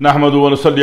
नहमद वनसली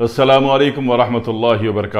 अल्लाम वरहमल वर्क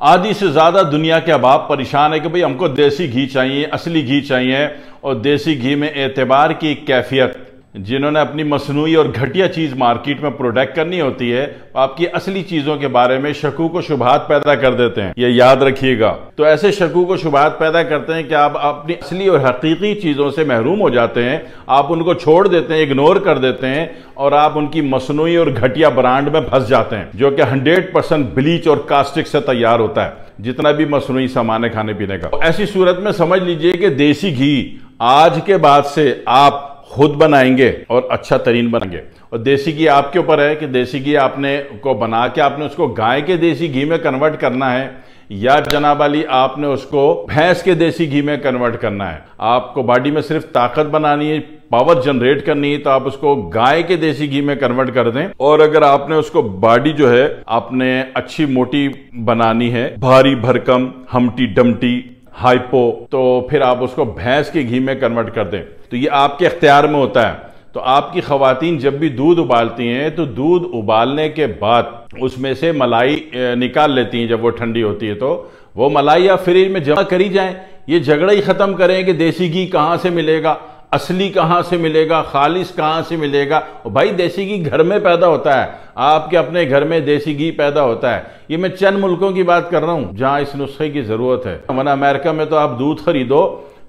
आदि से ज़्यादा दुनिया के अबाब परेशान है कि भाई हमको देसी घी चाहिए, असली घी चाहिए, और देसी घी में एतबार की कैफियत। जिन्होंने अपनी मसनू और घटिया चीज़ मार्केट में प्रोडक्ट करनी होती है, आपकी असली चीज़ों के बारे में शकू को शुभात पैदा कर देते हैं। ये याद रखिएगा। तो ऐसे शकू को शुभात पैदा करते हैं कि आप अपनी असली और हकीकी चीज़ों से महरूम हो जाते हैं, आप उनको छोड़ देते हैं इग्नोर कर देते हैं और आप उनकी मसनू और घटिया ब्रांड में फंस जाते हैं, जो कि हंड्रेड परसेंट ब्लीच और कास्टिक से तैयार होता है, जितना भी मसनू सामान है खाने पीने का ऐसी सूरत में समझ लीजिए कि देसी घी आज के बाद से आप खुद बनाएँगे और अच्छा तरीन बनाएँगे। और देसी घी आपके ऊपर है कि देसी घी आपने को बना के आपने उसको गाय के देसी घी में कन्वर्ट करना है, या जनाब अली आपने उसको भैंस के देसी घी में कन्वर्ट करना है। आपको बॉडी में सिर्फ़ ताकत बनानी है पावर जनरेट करनी है तो आप उसको गाय के देसी घी में कन्वर्ट कर दें। और अगर आपने उसको बॉडी जो है, आपने अच्छी मोटी बनानी है, भारी भरकम, हमटी डमटी हाइपो तो फिर आप उसको भैंस के घी में कन्वर्ट कर दें। तो ये आपके अख्तियार में होता है। तो आपकी खातन जब भी दूध उबालती हैं तो दूध उबालने के बाद उसमें से मलाई निकाल लेती हैं जब वो ठंडी होती है तो। वो मलाई या फ्रिज में जमा करी जाए। ये झगड़ा ही ख़त्म करें कि देसी घी कहाँ से मिलेगा, असली कहाँ से मिलेगा, खालिश कहाँ से मिलेगा। और भाई, देसी घी घर में पैदा होता है। आपके अपने घर में देसी घी पैदा होता है। ये मैं चंद मुल्कों की बात कर रहा हूँ, जहाँ इस नुस्खे की ज़रूरत है। वरना अमेरिका में तो आप दूध खरीदो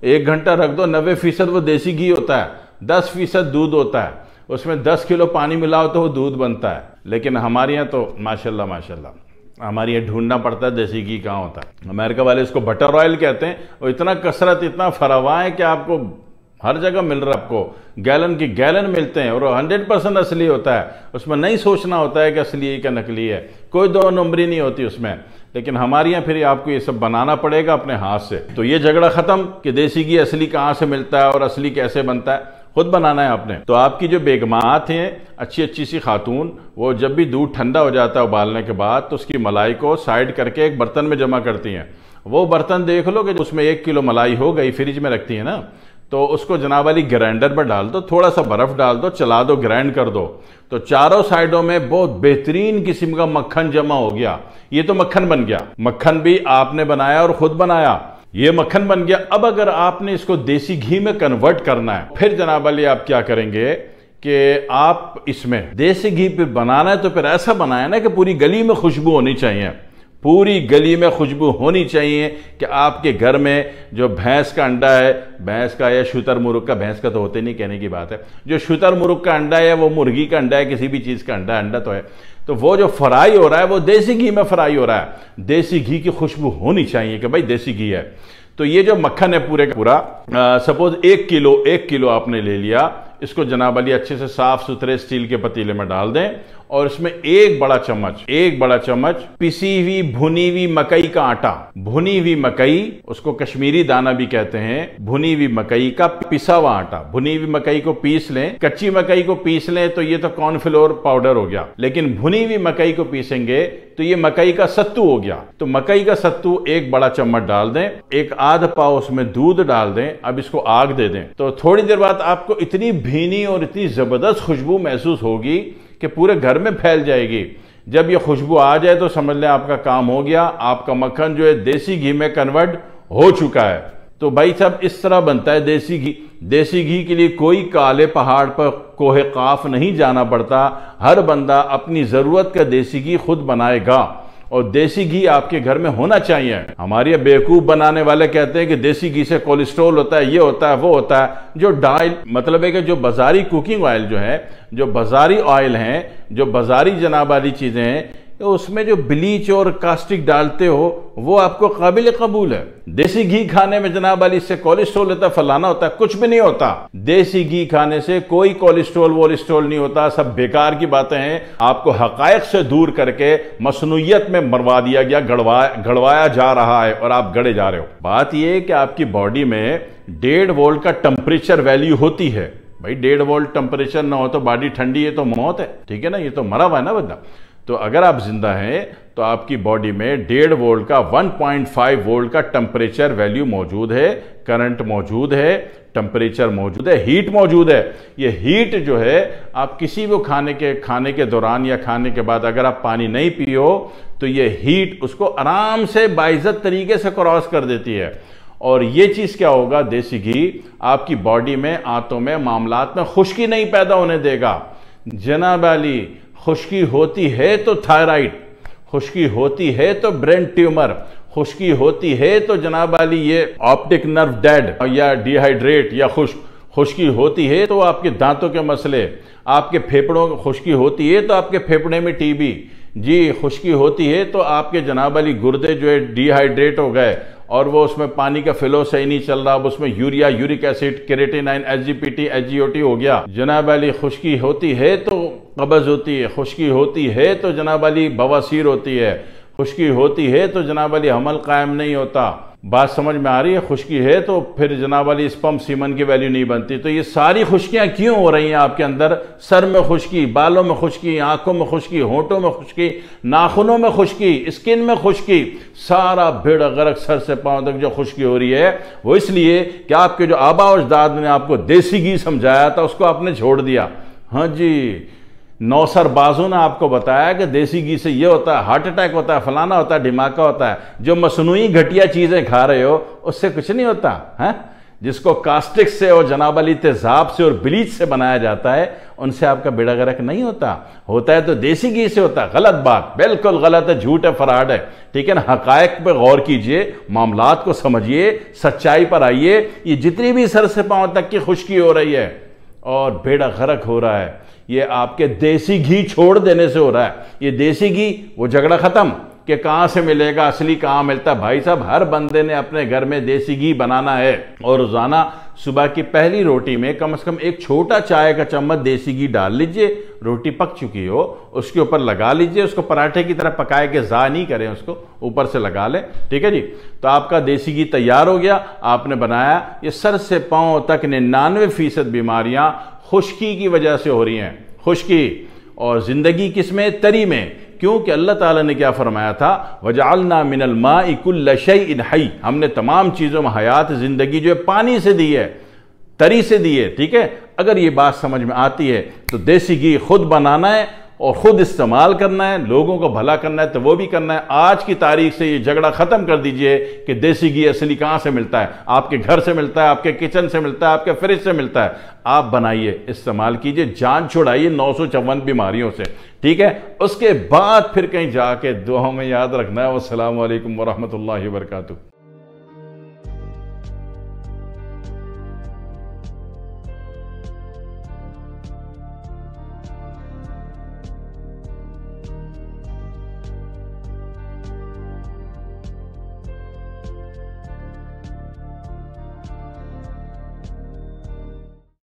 एक घंटा रख दो, नब्बे फ़ीसद वो देसी घी होता है, दस फ़ीसद दूध होता है, उसमें दस किलो पानी मिलाओ तो वो दूध बनता है। लेकिन हमारे यहाँ तो माशाल्लाह माशाल्लाह, हमारे यहाँ ढूंढना पड़ता है देसी घी कहाँ होता है। अमेरिका वाले इसको बटर ऑयल कहते हैं, और इतना कसरत, इतना फरावा है कि आपको हर जगह मिल रहा है आपको। गैलन की गैलन मिलते हैं, और हंड्रेड परसेंट असली होता है। उसमें नहीं सोचना होता है कि असली है क्या नकली है। कोई दो नंबरी नहीं होती उसमें। लेकिन हमारे यहाँ फिर आपको ये सब बनाना पड़ेगा अपने हाथ से। तो ये झगड़ा खत्म कि देसी घी असली कहाँ से मिलता है और असली कैसे बनता है, खुद बनाना है आपने। तो आपकी जो बेगमात हैं अच्छी अच्छी सी खातून, वो जब भी दूध ठंडा हो जाता है उबालने के बाद तो उसकी मलाई को साइड करके एक बर्तन में जमा करती हैं। वो बर्तन देख लो कि उसमें एक किलो मलाई हो गई फ्रिज में रखती है ना। तो उसको जनाब वाली ग्राइंडर पर डाल दो थोड़ा सा बर्फ़ डाल दो, चला दो, ग्राइंड कर दो। तो चारों साइडों में बहुत बेहतरीन किस्म का मक्खन जमा हो गया। ये तो मक्खन बन गया। मक्खन भी आपने बनाया और खुद बनाया। ये मक्खन बन गया। अब अगर आपने इसको देसी घी में कन्वर्ट करना है, फिर जनाब अली आप क्या करेंगे कि आप इसमें देसी घी पे बनाना है तो फिर ऐसा बनाया ना कि पूरी गली में खुशबू होनी चाहिए। पूरी गली में खुशबू होनी चाहिए कि आपके घर में जो भैंस का अंडा है, भैंस का या शुतर मुर्ग का, भैंस का तो होते नहीं, कहने की बात है। जो शुतर मुर्ग का अंडा है, वो मुर्गी का अंडा है, किसी भी चीज़ का अंडा अंडा तो है। तो वो जो फ्राई हो रहा है, वो देसी घी में फ्राई हो रहा है। देसी घी की खुशबू होनी चाहिए कि भाई देसी घी है। तो ये जो मक्खन है पूरे का पूरा सपोज़ एक किलो एक किलो आपने ले लिया, इसको जनाब अली अच्छे से साफ़ सुथरे स्टील के पतीले में डाल दें और इसमें एक बड़ा चम्मच, एक बड़ा चम्मच पिसी हुई भुनी हुई मकई का आटा। भुनी हुई मकई, उसको कश्मीरी दाना भी कहते हैं भुनी हुई मकई का पिसा हुआ आटा। भुनी हुई मकई को पीस लें। कच्ची मकई को पीस लें तो ये तो कॉर्नफ्लोर पाउडर हो गया। लेकिन भुनी हुई मकई को पीसेंगे तो ये मकई का सत्तू हो गया। तो मकई का सत्तू एक बड़ा चम्मच डाल दें, एक आध पाव उसमें दूध डाल दें, अब इसको आग दे दें। तो थोड़ी देर बाद आपको इतनी भीनी और इतनी ज़बरदस्त खुशबू महसूस होगी कि पूरे घर में फैल जाएगी। जब ये खुशबू आ जाए तो समझ लें आपका काम हो गया, आपका मक्खन जो है देसी घी में कन्वर्ट हो चुका है। तो भाई साहब, इस तरह बनता है देसी घी। देसी घी के लिए कोई काले पहाड़ पर कोहे काफ नहीं जाना पड़ता। हर बंदा अपनी ज़रूरत का देसी घी खुद बनाएगा। और देसी घी आपके घर में होना चाहिए। हमारे बेवकूफ़ बनाने वाले कहते हैं कि देसी घी से कोलेस्ट्रोल होता है, ये होता है, वो होता है। जो डाइल मतलब है कि जो बाजारी कुकिंग ऑयल जो है, जो बाजारी ऑयल हैं, जो बाजारी जनाब वाली चीज़ें हैं उसमें जो ब्लीच और कास्टिक डालते हो, वो आपको काबिल कबूल है। देसी घी खाने में जनाब वाली इससे कोलेस्ट्रोल होता है फलाना होता है कुछ भी नहीं होता। देसी घी खाने से कोई कोलेस्ट्रोल वोलेस्ट्रोल नहीं होता। सब बेकार की बातें हैं। आपको हकायक से दूर करके मसनूयत में मरवा दिया गया गड़वाया गड़वाया जा रहा है और आप गड़े जा रहे हो। बात यह कि आपकी बॉडी में डेढ़ वोल्ट का टेम्परेचर वैल्यू होती है। भाई, डेढ़ वोल्ट टेम्परेचर ना हो तो बॉडी ठंडी है तो मौत है। ठीक है ना? ये तो मरा हुआ है ना बंदा? तो अगर आप ज़िंदा हैं तो आपकी बॉडी में डेढ़ वोल्ट का 1.5 वोल्ट का टेम्परेचर वैल्यू मौजूद है करंट मौजूद है टेम्परेचर मौजूद है हीट मौजूद है। ये हीट जो है, आप किसी भी खाने के खाने के दौरान या खाने के बाद अगर आप पानी नहीं पियो तो ये हीट उसको आराम से बाइज़त तरीके से क्रॉस कर देती है। और ये चीज़ क्या होगा, देसी घी आपकी बॉडी में, आंतों में, मामलात में खुश्की नहीं पैदा होने देगा। जनाब अली खुश्की होती है तो थायराइड, खुश्की होती है तो ब्रेन ट्यूमर, खुश्की होती है तो जनाब अली, ये ऑप्टिक नर्व डेड या डिहाइड्रेट या खुश्क खुश्की होती है तो आपके दांतों के मसले, आपके फेफड़ों खुश्की होती है तो आपके फेफड़े में टीबी, जी, खुश्की होती है तो आपके जनाब अली, गुर्दे जो है डिहाइड्रेट हो गए और वो उसमें पानी का फिलो सही नहीं चल रहा, अब उसमें urea, uric acid, creatinine H G P T H G O T हो गया। जनाब अली खुश्की होती है तो कबज़ होती है, खुश्की होती है तो जनाब अली बवासीर होती है, खुश्की होती है तो जनाब अली हमल कायम नहीं होता। बात समझ में आ रही है, खुश्की है तो फिर जनाब वाली स्पम सीमन की वैल्यू नहीं बनती। तो ये सारी खुश्कियाँ क्यों हो रही हैं आपके अंदर? सर में खुश्की, बालों में खुश्की, आँखों में खुश्की, होंठों में खुश्की, नाखूनों में खुश्की, स्किन में खुश्की, सारा भिड़ गरक सर से पाँव तक जो खुश्की हो रही है, वो इसलिए कि आपके जो आबा अजदाद ने आपको देसी घी समझाया था, उसको आपने छोड़ दिया। हाँ जी नौसर बाजू ने आपको बताया कि देसी घी से ये होता है, हार्ट अटैक होता है, फलाना होता है ढिमाका होता है। जो मसनू घटिया चीज़ें खा रहे हो, उससे कुछ नहीं होता, है? जिसको कास्टिक से और जनाब अली तेजाब से और ब्लीच से बनाया जाता है, उनसे आपका बेड़ा गर्क नहीं होता। होता है तो देसी घी से होता है। गलत बात, बिल्कुल गलत है, झूठ है, फराड है। ठीक है ना? हकायक पर गौर कीजिए मामला को समझिए, सच्चाई पर आइए। ये जितनी भी सर से पाँव तक की खुशकी हो रही है, और बेड़ा गर्क हो रहा है। ये आपके देसी घी छोड़ देने से हो रहा है। ये देसी घी, वो झगड़ा खत्म। कि कहाँ से मिलेगा? असली कहाँ मिलता? है भाई साहब, हर बंदे ने अपने घर में देसी घी बनाना है। और रोज़ाना सुबह की पहली रोटी में कम से कम एक छोटा चाय का चम्मच देसी घी डाल लीजिए। रोटी पक चुकी हो, उसके ऊपर लगा लीजिए, उसको पराठे की तरह पकाए के ज़ा नहीं करें उसको, ऊपर से लगा लें। ठीक है जी? तो आपका देसी घी तैयार हो गया, आपने बनाया। ये सर से पाँव तक निन्यानवे फ़ीसद बीमारियाँ खुश्की की वजह से हो रही हैं। खुश्की। और ज़िंदगी किसमें तरी में। क्योंकि अल्लाह ताला ने क्या फरमाया था? वजालना मिनल माकुल्लशई इन हई हमने तमाम चीज़ों में हयात ज़िंदगी जो है पानी से दी है, तरी से दी है। ठीक है? अगर ये बात समझ में आती है तो देसी घी खुद बनाना है और ख़ुद इस्तेमाल करना है, लोगों को भला करना है तो वो भी करना है। आज की तारीख से ये झगड़ा ख़त्म कर दीजिए कि देसी घी असली कहाँ से मिलता है। आपके घर से मिलता है, आपके किचन से मिलता है, आपके फ्रिज से मिलता है। आप बनाइए, इस्तेमाल कीजिए, जान छुड़ाइए नौ सौ चौवन बीमारियों से। ठीक है? उसके बाद फिर कहीं जाके दुआओं में याद रखना है। वसलम वरहमल वर्का